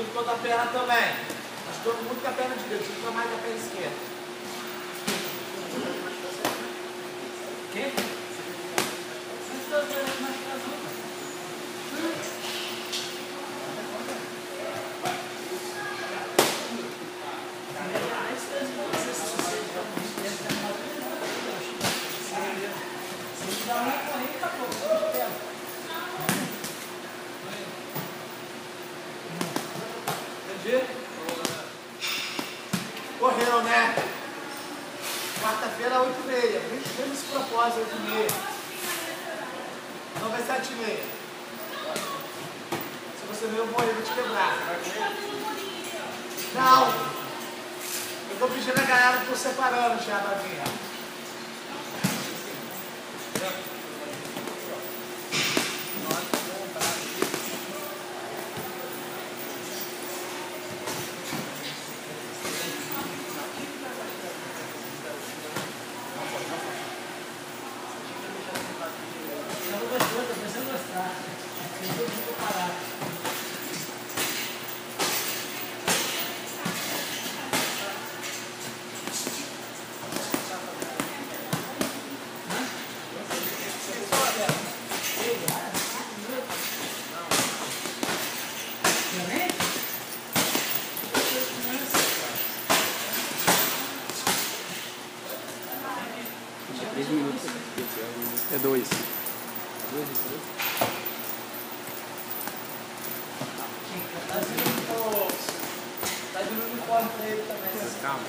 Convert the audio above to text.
toda a perna também. Mas todo mundo com a perna direita, fica mais com a perna esquerda. Quê? Entendi? Correu, né? Quarta-feira, 8h30. Vem esse propósito, 8h30. Não vai 7h30. Se você ver, eu vou eu vou te quebrar. Não! Eu tô pedindo a galera que tô separando já pra mim. 3 minutos. É 2. 2 Tá girando o quarto dele também. Calma.